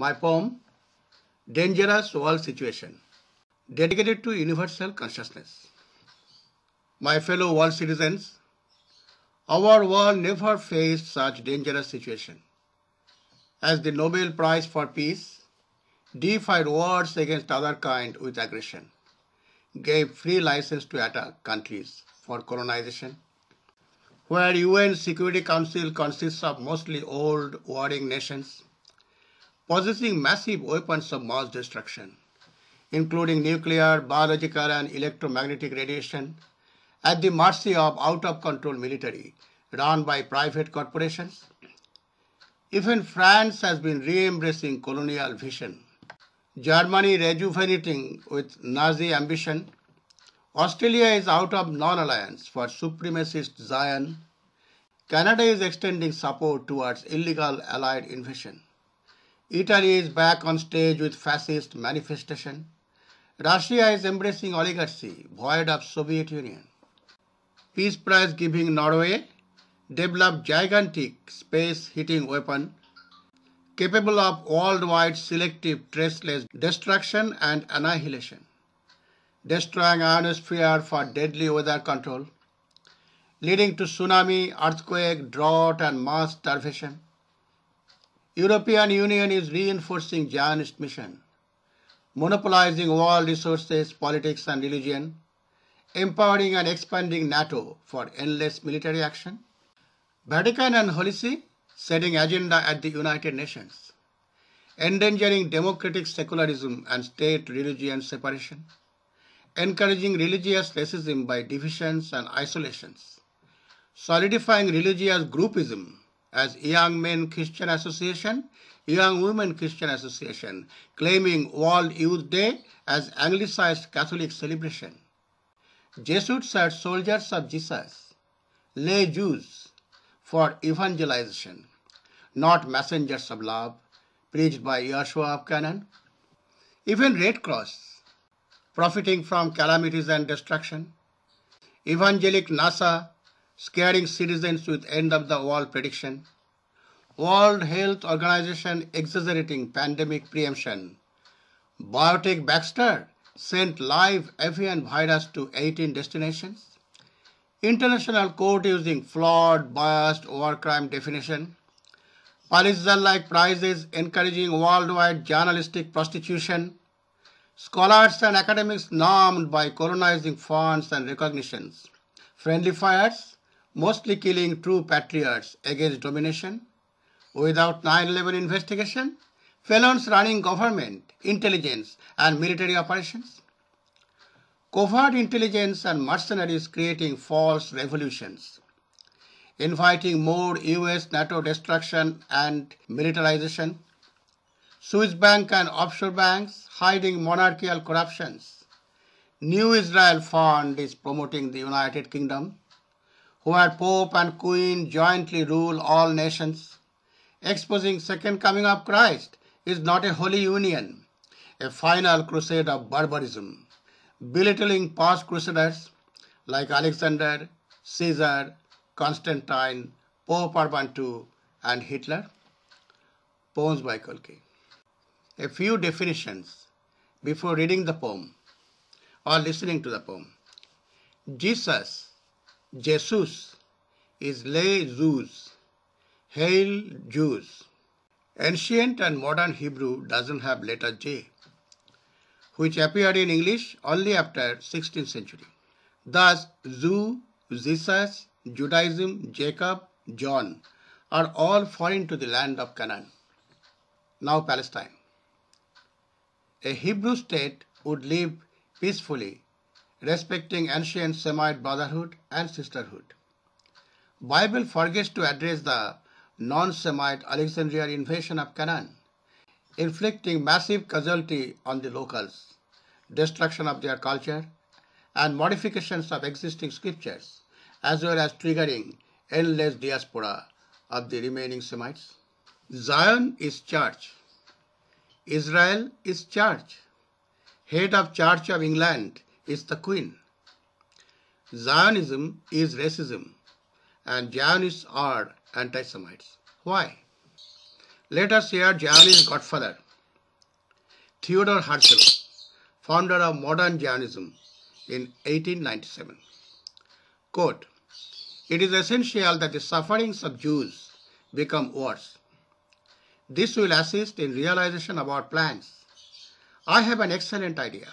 My poem, Dangerous World Situation, dedicated to universal consciousness. My fellow world citizens, our world never faced such dangerous situation. As the Nobel Prize for Peace defied wars against other kind with aggression, gave free license to attack countries for colonization, where UN Security Council consists of mostly old warring nations possessing massive weapons of mass destruction, including nuclear, biological, and electromagnetic radiation, at the mercy of out of control military run by private corporations. Even France has been re embracing colonial vision. Germany rejuvenating with Nazi ambition Australia is out of non-alliance for supremacist Zion. Canada is extending support towards illegal allied invasion. Italy is back on stage with fascist manifestation. Russia is embracing oligarchy, void of Soviet Union. Peace Prize giving Norway developed gigantic space-hitting weapon capable of worldwide selective traceless destruction and annihilation destroying ionosphere for deadly weather control, leading to tsunami, earthquake, drought, and mass starvation. European Union is reinforcing Zionist mission, monopolizing world resources, politics, and religion, empowering and expanding NATO for endless military action. Vatican and Holy See setting agenda at the United Nations, endangering democratic secularism and state-religion separation encouraging religious racism by divisions and isolations, solidifying religious groupism as Young Men Christian Association, Young Women Christian Association, claiming World Youth Day as Anglicized Catholic celebration. Jesuits are soldiers of Jesus, lay Jews for evangelization, not messengers of love, preached by Yeshua of Canaan. Even Red Cross profiting from calamities and destruction. Evangelic NASA scaring citizens with end of the world prediction. World Health Organization exaggerating pandemic preemption. Biotech Baxter sent live avian virus to 18 destinations. International court using flawed, biased war crime definition. Pulitzer-like prizes encouraging worldwide journalistic prostitution Scholars and academics normed by colonizing funds and recognitions. Friendly fires, mostly killing true patriots against domination. Without 9-11 investigation, felons running government, intelligence and military operations. Covert intelligence and mercenaries creating false revolutions. Inviting more US NATO destruction and militarization. Swiss bank and offshore banks hiding monarchical corruptions. New Israel Fund is promoting the United Kingdom, where Pope and Queen jointly rule all nations. Exposing second coming of Christ is not a holy union, a final crusade of barbarism, belittling past crusaders like Alexander, Caesar, Constantine, Pope Urban II, and Hitler. Poems by Kolki. A few definitions before reading the poem or listening to the poem. Jesus, Jesus is lay Zeus, hail Jews. Ancient and modern Hebrew doesn't have letter J, which appeared in English only after 16th century. Thus, Zu, Jesus, Judaism, Jacob, John are all foreign to the land of Canaan. Now Palestine a Hebrew state would live peacefully, respecting ancient Semite brotherhood and sisterhood. Bible forgets to address the non-Semite Alexandrian invasion of Canaan, inflicting massive casualty on the locals, destruction of their culture, and modifications of existing scriptures, as well as triggering endless diaspora of the remaining Semites. Zion is church Israel is church. Head of Church of England is the Queen. Zionism is racism and Zionists are anti-Semites. Why? Let us hear Zionist Godfather Theodor Herzl, founder of modern Zionism, in 1897. Quote, it is essential that the sufferings of Jews become worse. This will assist in realization of our plans. I have an excellent idea.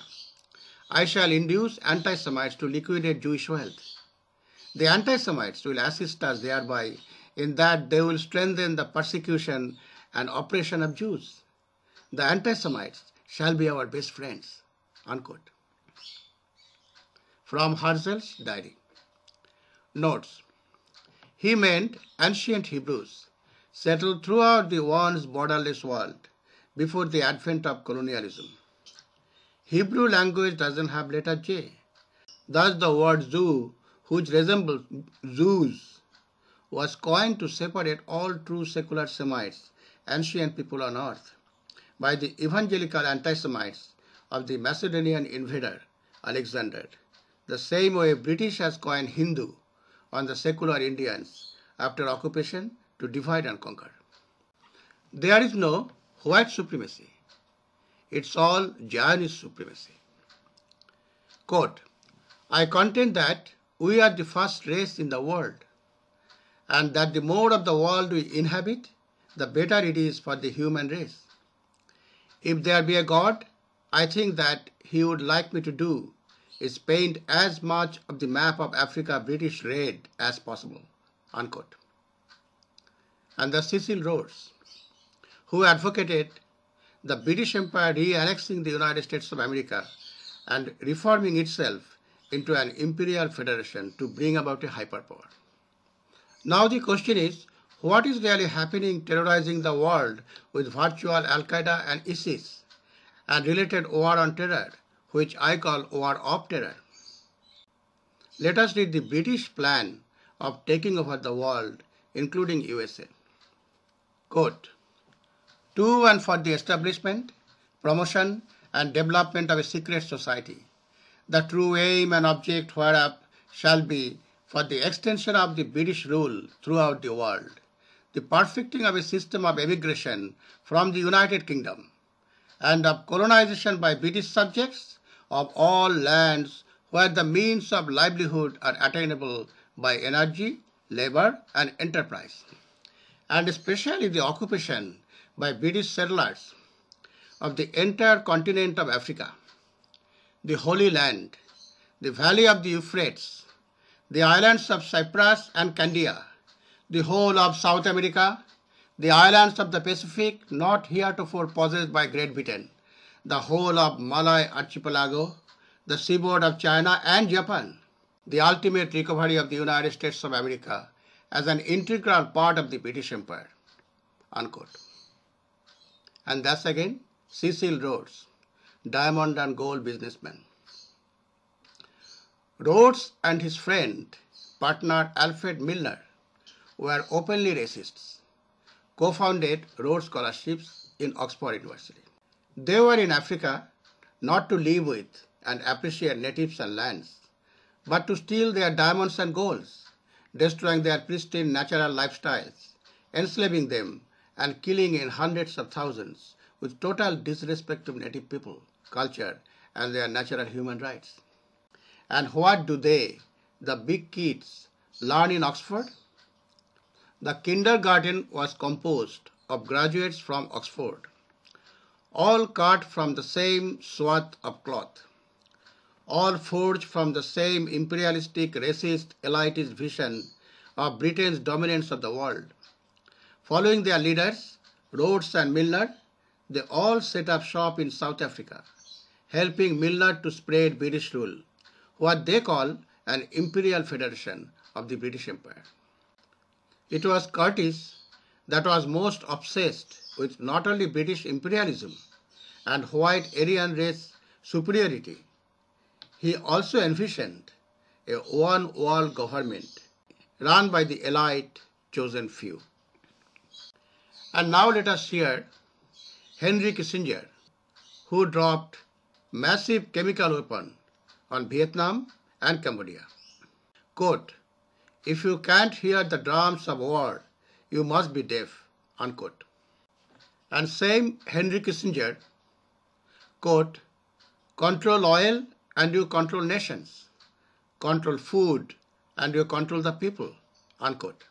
I shall induce anti-Semites to liquidate Jewish wealth. The anti-Semites will assist us thereby in that they will strengthen the persecution and oppression of Jews. The anti-Semites shall be our best friends. Unquote. From Herzl's diary. Notes. He meant ancient Hebrews settled throughout the once borderless world before the advent of colonialism. Hebrew language doesn't have letter J. Thus the word Jew, which resembles Jews, was coined to separate all true secular Semites, ancient people on earth, by the evangelical anti-Semites of the Macedonian invader Alexander, the same way British has coined Hindu on the secular Indians after occupation to divide and conquer. There is no white supremacy. It's all Zionist supremacy. Quote, I contend that we are the first race in the world and that the more of the world we inhabit, the better it is for the human race. If there be a God, I think that he would like me to do is paint as much of the map of Africa British red as possible. Unquote. And the Cecil Rhodes, who advocated the British Empire re-annexing the United States of America and reforming itself into an imperial federation to bring about a hyperpower. Now the question is, what is really happening terrorizing the world with virtual Al-Qaeda and ISIS and related war on terror, which I call war of terror? Let us read the British plan of taking over the world, including USA. Quote, to and for the establishment, promotion, and development of a secret society. The true aim and object whereof shall be for the extension of the British rule throughout the world, the perfecting of a system of emigration from the United Kingdom, and of colonization by British subjects of all lands where the means of livelihood are attainable by energy, labor, and enterprise, and especially the occupation by British settlers of the entire continent of Africa, the Holy Land, the valley of the Euphrates, the islands of Cyprus and Candia, the whole of South America, the islands of the Pacific not heretofore possessed by Great Britain, the whole of Malay archipelago, the seaboard of China and Japan, the ultimate recovery of the United States of America as an integral part of the British Empire. Unquote. And that's again Cecil Rhodes, diamond and gold businessman. Rhodes and his friend, partner Alfred Milner, were openly racists, co-founded Rhodes Scholarships in Oxford University. They were in Africa not to live with and appreciate natives and lands, but to steal their diamonds and golds, destroying their pristine natural lifestyles, enslaving them and killing in hundreds of thousands with total disrespect of native people, culture, and their natural human rights. And what do they, the big kids, learn in Oxford? The kindergarten was composed of graduates from Oxford, all cut from the same swath of cloth, all forged from the same imperialistic, racist, elitist vision of Britain's dominance of the world. Following their leaders, Rhodes and Milner, they all set up shop in South Africa, helping Milner to spread British rule, what they call an imperial federation of the British Empire. It was Curtis that was most obsessed with not only British imperialism and white Aryan race superiority, he also envisioned a one world government run by the elite chosen few. And now let us hear Henry Kissinger, who dropped massive chemical weapon on Vietnam and Cambodia. Quote, if you can't hear the drums of war, you must be deaf, unquote. And same Henry Kissinger quote, control oil and you control nations, control food and you control the people, unquote.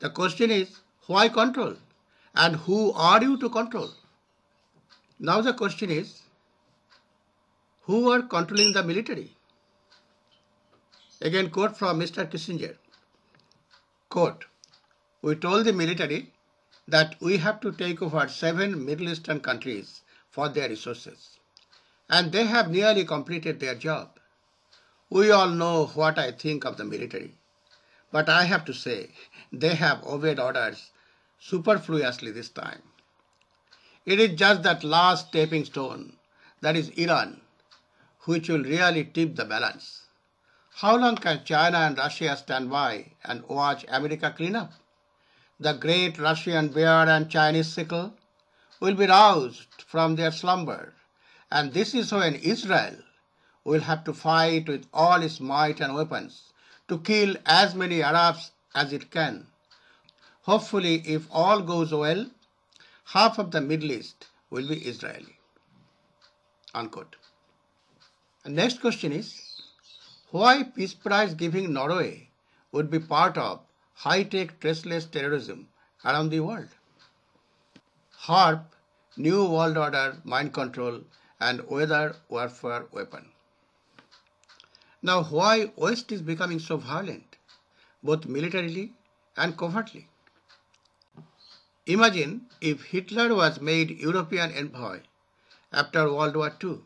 The question is, why control? And who are you to control? Now the question is, who are controlling the military? Again, quote from Mr. Kissinger. Quote, we told the military that we have to take over seven Middle Eastern countries for their resources. And they have nearly completed their job. We all know what I think of the military. But I have to say, they have obeyed orders superfluously this time. It is just that last stepping stone, that is Iran, which will really tip the balance. How long can China and Russia stand by and watch America clean up? The great Russian bear and Chinese sickle will be roused from their slumber. And this is when Israel will have to fight with all its might and weapons to kill as many Arabs as it can. Hopefully, if all goes well, half of the Middle East will be Israeli. Unquote. And next question is why Peace Prize giving Norway would be part of high-tech traceless terrorism around the world. HAARP, New World Order, Mind Control and Weather Warfare Weapon. Now why West is becoming so violent, both militarily and covertly? Imagine if Hitler was made European envoy after World War II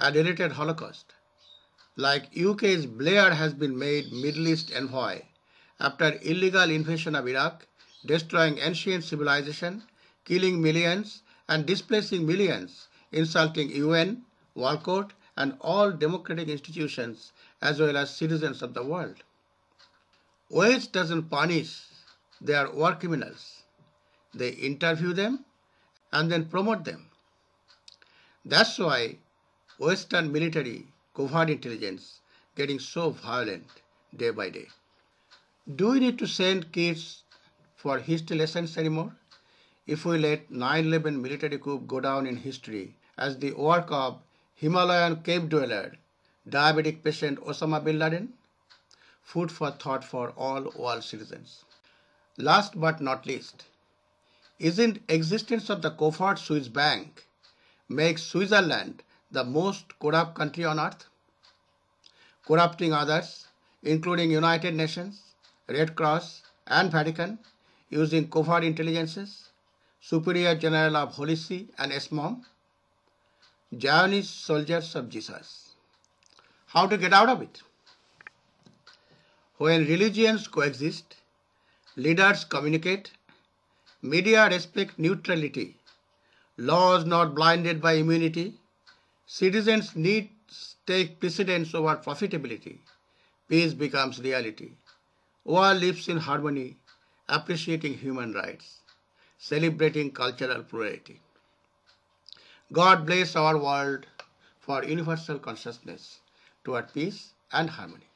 and related Holocaust like UK's Blair has been made Middle East envoy after illegal invasion of Iraq, destroying ancient civilization, killing millions and displacing millions, insulting UN, World Court and all democratic institutions as well as citizens of the world. West doesn't punish their war criminals. They interview them and then promote them. That's why Western military covert intelligence getting so violent day by day. Do we need to send kids for history lessons anymore? If we let 9-11 military coup go down in history as the work of Himalayan cave dweller, diabetic patient Osama bin Laden? Food for thought for all world citizens. Last but not least, isn't existence of the covert Swiss bank makes Switzerland the most corrupt country on earth, corrupting others, including United Nations, Red Cross, and Vatican, using covert intelligences, Superior General of Holy See and SMOM, Zionist soldiers of Jesus. How to get out of it? When religions coexist, leaders communicate, media respect neutrality, laws not blinded by immunity, Citizens' needs take precedence over profitability. Peace becomes reality. World lives in harmony, appreciating human rights, celebrating cultural plurality. God bless our world for universal consciousness toward peace and harmony.